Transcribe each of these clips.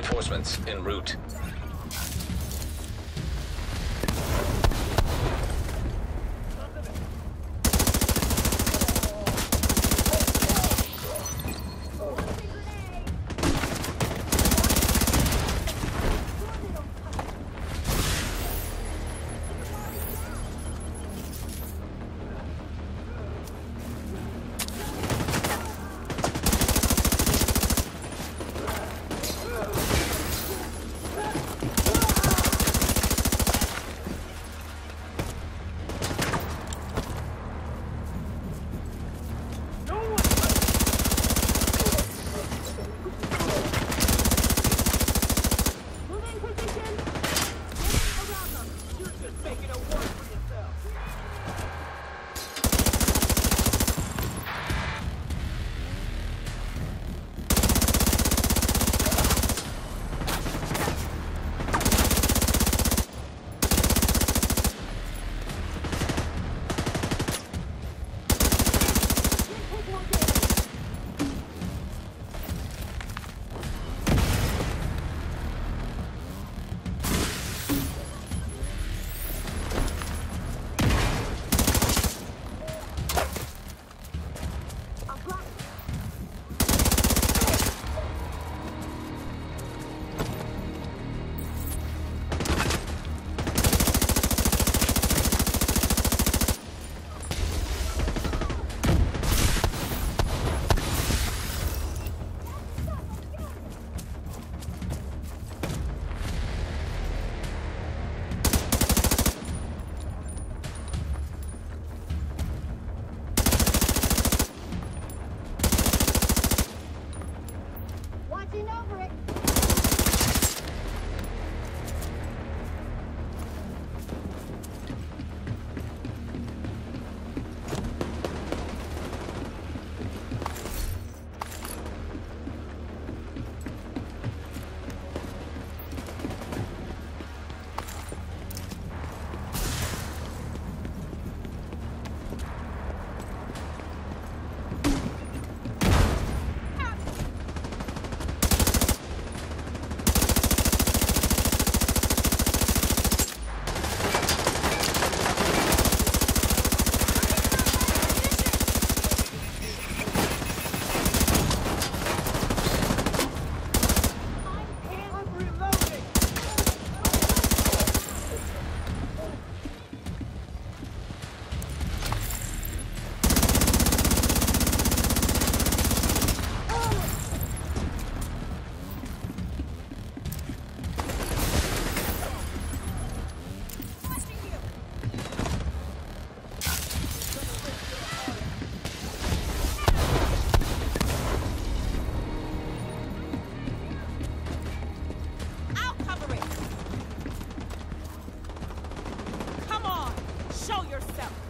Reinforcements en route. Show yourself.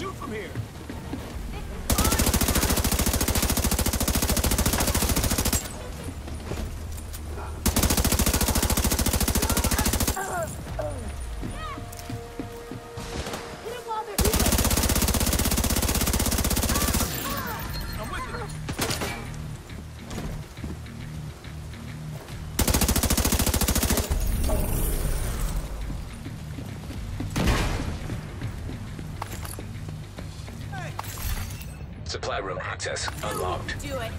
shoot from here. Cloud room access unlocked. Do it.